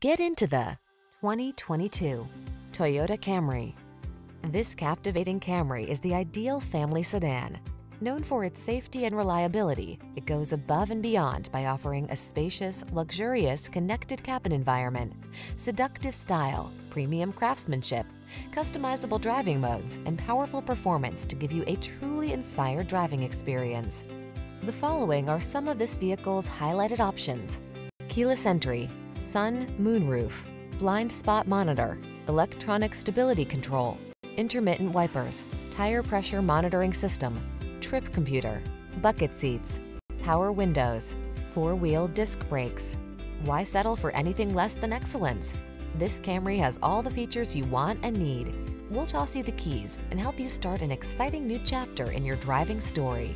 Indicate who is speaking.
Speaker 1: Get into the 2022 Toyota Camry. This captivating Camry is the ideal family sedan. Known for its safety and reliability, it goes above and beyond by offering a spacious, luxurious, connected cabin environment, seductive style, premium craftsmanship, customizable driving modes, and powerful performance to give you a truly inspired driving experience. The following are some of this vehicle's highlighted options. Keyless entry, sun, moonroof, blind spot monitor, electronic stability control, intermittent wipers, tire pressure monitoring system, trip computer, bucket seats, power windows, four-wheel disc brakes. Why settle for anything less than excellence? This Camry has all the features you want and need. We'll toss you the keys and help you start an exciting new chapter in your driving story.